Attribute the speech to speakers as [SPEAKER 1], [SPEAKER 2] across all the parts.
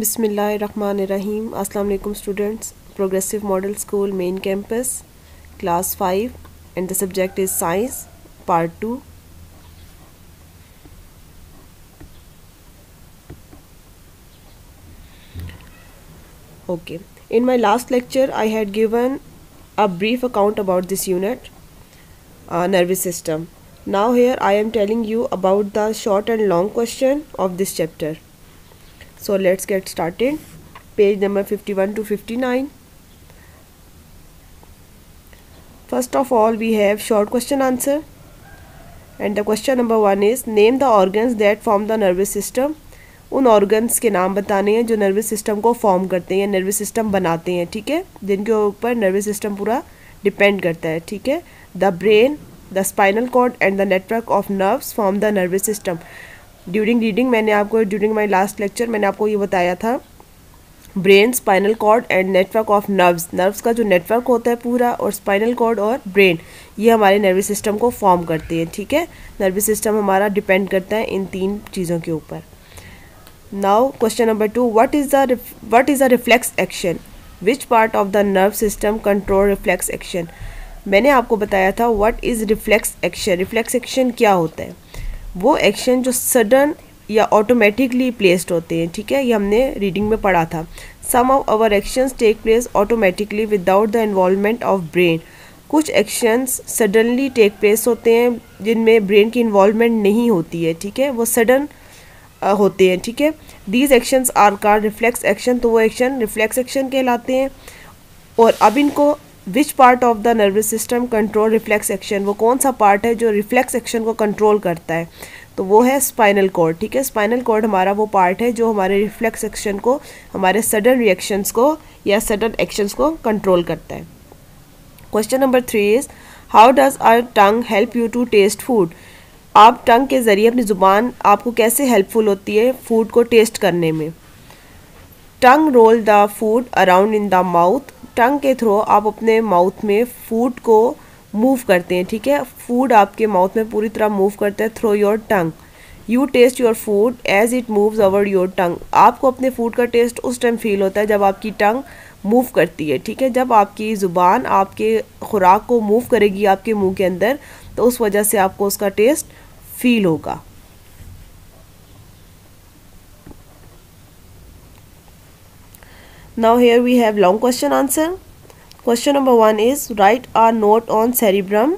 [SPEAKER 1] Bismillahirrahmanirrahim. Assalamu alaikum students. Progressive Model School main campus, class 5 and the subject is science part 2. Okay. In my last lecture I had given a brief account about this unit, uh, nervous system. Now here I am telling you about the short and long question of this chapter. So let's get started. Page number 51 to 59. First of all we have short question answer and the question number one is name the organs that form the nervous system उन organs के नाम बताने हैं जो nervous system को form करते हैं nervous system बनाते हैं ठीक है जिनके ऊपर नर्वस सिस्टम पूरा डिपेंड करता है ठीक है the brain the spinal cord and the network of nerves form the nervous system during reading मैंने आपको ड्यूरिंग माई लास्ट लेक्चर मैंने आपको ये बताया था brain spinal cord and network of nerves nerves का जो नेटवर्क होता है पूरा, और स्पाइनल कॉर्ड और ब्रेन ये हमारे नर्वस सिस्टम को फॉर्म करते हैं, ठीक है? नर्वस सिस्टम हमारा डिपेंड करता है इन तीन चीज़ों के ऊपर. Now question number two what is the what is the reflex action which part of the nerve system control reflex action मैंने आपको बताया था what is reflex action reflex action क्या होता है? वो एक्शन जो सडन या ऑटोमेटिकली प्लेस्ड होते हैं, ठीक है? ये हमने रीडिंग में पढ़ा था। Some of our actions take place automatically without the involvement of brain कुछ एक्शंस सडनली टेक प्लेस होते हैं, जिनमें ब्रेन की इन्वॉलमेंट नहीं होती है, ठीक है? वो सडन होते हैं, ठीक है? These actions are called reflex action तो वो एक्शन रिफ्लेक्स एक्शन कहलाते हैं। और अब इनको which part of the nervous system control reflex action वो कौन सा पार्ट है जो रिफ्लेक्स एक्शन को कंट्रोल करता है? तो वो है स्पाइनल कॉर्ड ठीक है? स्पाइनल कॉर्ड हमारा वो पार्ट है जो हमारे रिफ्लेक्स एक्शन को, हमारे सडन रिएक्शंस को या सडन एक्शंस को कंट्रोल करता है। Question number three is how does our tongue help you to taste food आप टंग के ज़रिए अपनी ज़ुबान आपको कैसे हेल्पफुल होती है फ़ूड को टेस्ट करने में? Tongue roll the food around in the mouth tongue के थ्रू आप अपने माउथ में फ़ूड को मूव करते हैं, ठीक है? फ़ूड आपके माउथ में पूरी तरह मूव करता है through your tongue you taste your food as it moves over your tongue आपको अपने फ़ूड का टेस्ट उस टाइम फील होता है जब आपकी टंग मूव करती है, ठीक है? जब आपकी ज़ुबान आपके खुराक को मूव करेगी आपके मुँह के अंदर तो उस वजह से आपको उसका टेस्ट फील होगा। Now here we have long question answer question number one is write a note on cerebrum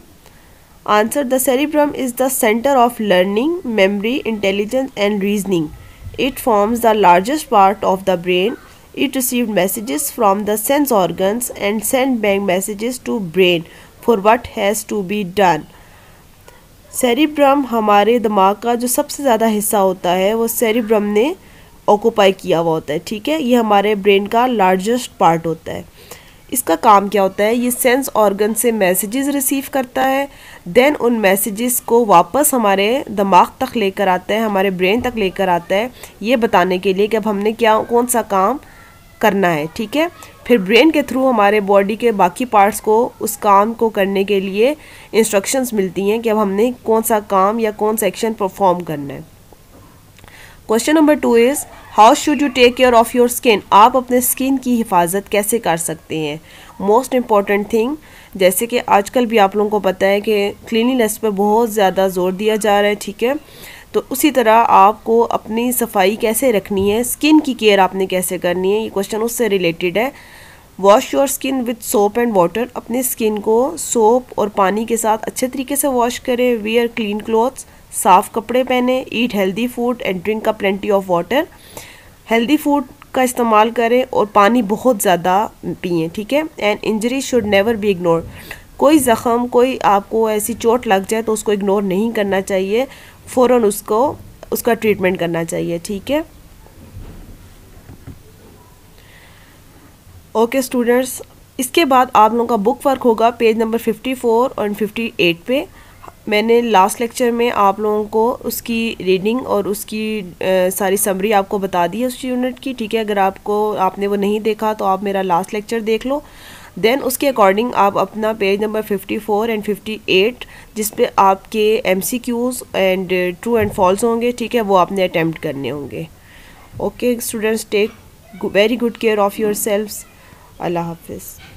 [SPEAKER 1] answer the cerebrum is the center of learning memory intelligence and reasoning it forms the largest part of the brain it received messages from the sense organs and sent back messages to brain for what has to be done cerebrum हमारे दिमाग का जो सबसे ज़्यादा हिस्सा होता है वो सेरिब्रम ने ऑक्यूपाई किया हुआ होता है, ठीक है? ये हमारे ब्रेन का लार्जेस्ट पार्ट होता है। इसका काम क्या होता है? ये सेंस ऑर्गन से मैसेजेस रिसीव करता है। देन उन मैसेजेस को वापस हमारे दिमाग तक लेकर आता है, हमारे ब्रेन तक लेकर आता है, ये बताने के लिए कि अब हमने क्या, कौन सा काम करना है, ठीक है? फिर ब्रेन के थ्रू हमारे बॉडी के बाकी पार्ट्स को, उस काम को करने के लिए इंस्ट्रक्शंस मिलती हैं कि अब हमने कौन सा काम या कौन सा एक्शन परफॉर्म करना है। Question number two is how should you take care of your skin आप अपने स्किन की हिफाजत कैसे कर सकते हैं? मोस्ट इंपॉर्टेंट थिंग जैसे कि आजकल भी आप लोगों को पता है कि क्लिनिनेस पर बहुत ज़्यादा ज़ोर दिया जा रहा है, ठीक है? तो उसी तरह आपको अपनी सफ़ाई कैसे रखनी है? स्किन की केयर आपने कैसे करनी है? ये क्वेश्चन उससे रिलेटेड है। Wash your skin with soap and water अपने स्किन को सोप और पानी के साथ अच्छे तरीके से वॉश करें। वेयर क्लीन क्लॉथ्स साफ़ कपड़े पहने eat healthy food and drink का plenty of water healthy food का इस्तेमाल करें और पानी बहुत ज़्यादा पिए, ठीक है? And injury should never be ignore कोई ज़ख़म, कोई आपको ऐसी चोट लग जाए तो उसको इग्नोर नहीं करना चाहिए फ़ौर उसको, उसका ट्रीटमेंट करना चाहिए, ठीक है? ओके स्टूडेंट्स इसके बाद आप लोगों का बुक वर्क होगा पेज नंबर 54 और 58 पे. मैंने लास्ट लेक्चर में आप लोगों को उसकी रीडिंग और उसकी आ, सारी समरी आपको बता दी है उस यूनिट की ठीक है? अगर आपको आपने वो नहीं देखा तो आप मेरा लास्ट लेक्चर देख लो। देन उसके अकॉर्डिंग आप अपना पेज नंबर 54 एंड 58 जिस पे आपके M C Qs and true and false होंगे ठीक है? वो आपने अटैम्प्ट करने होंगे। Okay students take very good care of your self अल्लाह हाफिज़।